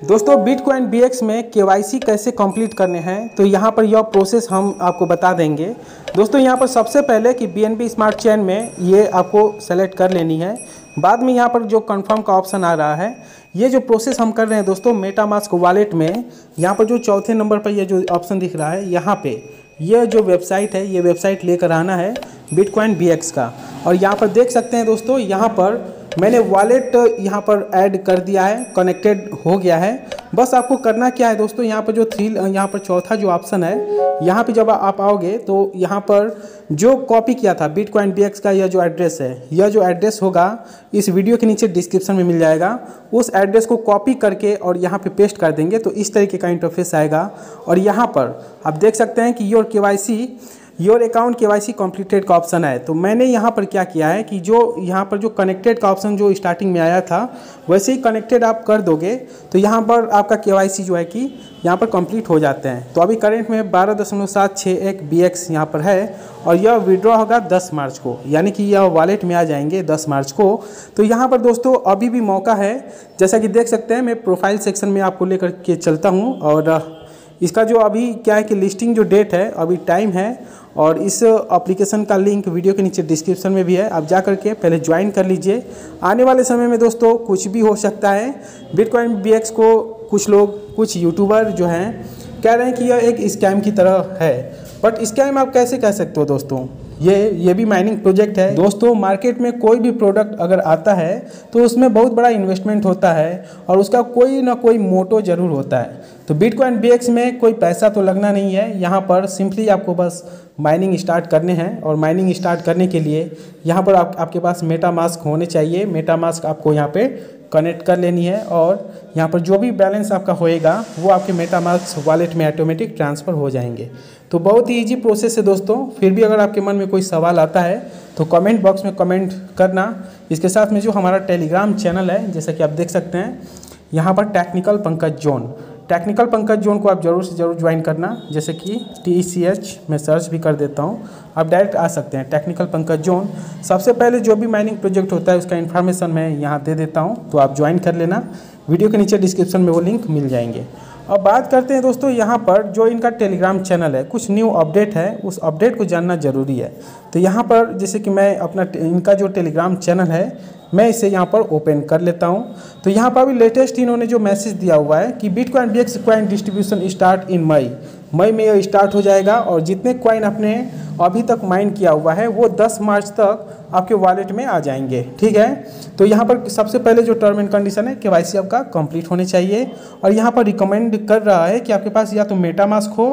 दोस्तों Bitcoin BX में KYC कैसे कंप्लीट करने हैं तो यहाँ पर यह प्रोसेस हम आपको बता देंगे। दोस्तों, यहाँ पर सबसे पहले कि बीएनबी स्मार्ट चेन में ये आपको सेलेक्ट कर लेनी है। बाद में यहाँ पर जो कंफर्म का ऑप्शन आ रहा है, ये जो प्रोसेस हम कर रहे हैं दोस्तों मेटामास्क वॉलेट में, यहाँ पर जो चौथे नंबर पर यह जो ऑप्शन दिख रहा है, यहाँ पर यह जो वेबसाइट है, ये वेबसाइट लेकर आना है बिटकॉइन बी का। और यहाँ पर देख सकते हैं दोस्तों, यहाँ पर मैंने वॉलेट यहाँ पर ऐड कर दिया है कनेक्टेड हो गया है। बस आपको करना क्या है दोस्तों, यहाँ पर जो थ्री यहाँ पर चौथा जो ऑप्शन है, यहाँ पे जब आप आओगे तो यहाँ पर जो कॉपी किया था बिट कॉइन का यह जो एड्रेस है, यह जो एड्रेस होगा, इस वीडियो के नीचे डिस्क्रिप्शन में मिल जाएगा। उस एड्रेस को कॉपी करके और यहाँ पे पेस्ट कर देंगे तो इस तरीके का इंटरफेस आएगा। और यहाँ पर आप देख सकते हैं कि your K your account K Y C completed का ऑप्शन है। तो मैंने यहाँ पर क्या किया है कि जो यहाँ पर जो कनेक्टेड का ऑप्शन जो स्टार्टिंग में आया था, वैसे ही कनेक्टेड आप कर दोगे। तो यहाँ पर आपका के वाई सी जो है कि यहाँ पर कंप्लीट हो जाते हैं। तो अभी करेंट में बारह दशमलव सात छः एक बी एक्स यहाँ पर है और यह विड्रॉ होगा दस मार्च को। यानी कि यह वॉलेट में आ जाएँगे दस मार्च को। तो यहाँ पर दोस्तों अभी भी मौका है। जैसा कि देख सकते हैं, मैं प्रोफ़ाइल सेक्शन में आपको लेकर के चलता हूँ और इसका जो अभी क्या है कि लिस्टिंग जो डेट है, अभी टाइम है, और इस एप्लीकेशन का लिंक वीडियो के नीचे डिस्क्रिप्शन में भी है। आप जा करके पहले ज्वाइन कर लीजिए। आने वाले समय में दोस्तों, कुछ भी हो सकता है। बिटकॉइन बीएक्स को कुछ लोग, कुछ यूट्यूबर जो हैं, कह रहे हैं कि यह एक स्कैम की तरह है। बट स्कैम आप कैसे कह सकते हो दोस्तों? ये ये भी माइनिंग प्रोजेक्ट है। दोस्तों मार्केट में कोई भी प्रोडक्ट अगर आता है तो उसमें बहुत बड़ा इन्वेस्टमेंट होता है और उसका कोई ना कोई मोटो ज़रूर होता है। तो बिटकॉइन बीएक्स में कोई पैसा तो लगना नहीं है। यहाँ पर सिंपली आपको बस माइनिंग स्टार्ट करने हैं और माइनिंग स्टार्ट करने के लिए यहाँ पर आप, आपके पास मेटा मास्क होने चाहिए। मेटा मास्क आपको यहाँ पे कनेक्ट कर लेनी है और यहाँ पर जो भी बैलेंस आपका होएगा, वो आपके मेटामार्क्स वॉलेट में ऑटोमेटिक ट्रांसफ़र हो जाएँगे। तो बहुत ही ईजी प्रोसेस है दोस्तों। फिर भी अगर आपके मन में कोई सवाल आता है तो कमेंट बॉक्स में कमेंट करना। इसके साथ में जो हमारा टेलीग्राम चैनल है, जैसा कि आप देख सकते हैं, यहाँ पर technical Pankaj zone. Technical Pankaj zone को आप ज़रूर से ज़रूर ज्वाइन करना, जैसे कि टी सी एच मैं सर्च भी कर देता हूँ। आप डायरेक्ट आ सकते हैं टेक्निकल पंकज जोन सबसे पहले जो भी माइनिंग प्रोजेक्ट होता है, उसका इन्फॉर्मेशन मैं यहाँ दे देता हूँ तो आप ज्वाइन कर लेना। वीडियो के नीचे डिस्क्रिप्शन में वो लिंक मिल जाएँगे। अब बात करते हैं दोस्तों यहाँ पर जो इनका टेलीग्राम चैनल है, कुछ न्यू अपडेट है, उस अपडेट को जानना ज़रूरी है। तो यहाँ पर जैसे कि मैं अपना इनका जो टेलीग्राम चैनल है, मैं इसे यहाँ पर ओपन कर लेता हूँ। तो यहाँ पर अभी लेटेस्ट इन्होंने जो मैसेज दिया हुआ है कि bitcoin B X coin distribution start in May मई में यह स्टार्ट हो जाएगा और जितने क्वाइन आपने अभी तक माइन किया हुआ है, वो 10 मार्च तक आपके वॉलेट में आ जाएँगे, ठीक है? तो यहाँ पर सबसे पहले जो टर्म एंड कंडीशन है, के आपका कंप्लीट होने चाहिए। और यहाँ पर रिकमेंड कर रहा है कि आपके पास या तो मेटामास्क हो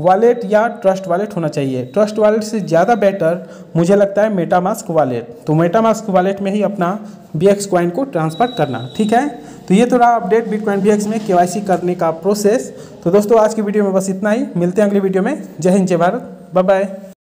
वॉलेट या ट्रस्ट वॉलेट होना चाहिए। ट्रस्ट वॉलेट से ज़्यादा बेटर मुझे लगता है मेटामास्क वॉलेट तो मेटामास्क वॉलेट में ही अपना बी एक्स क्वाइन को ट्रांसफ़र करना, ठीक है? तो ये तो रहा अपडेट बिटकॉइन बी में के करने का प्रोसेस तो दोस्तों, आज की वीडियो में बस इतना ही। मिलते हैं अगली वीडियो में। जय हिंद, जय भारत। Bye bye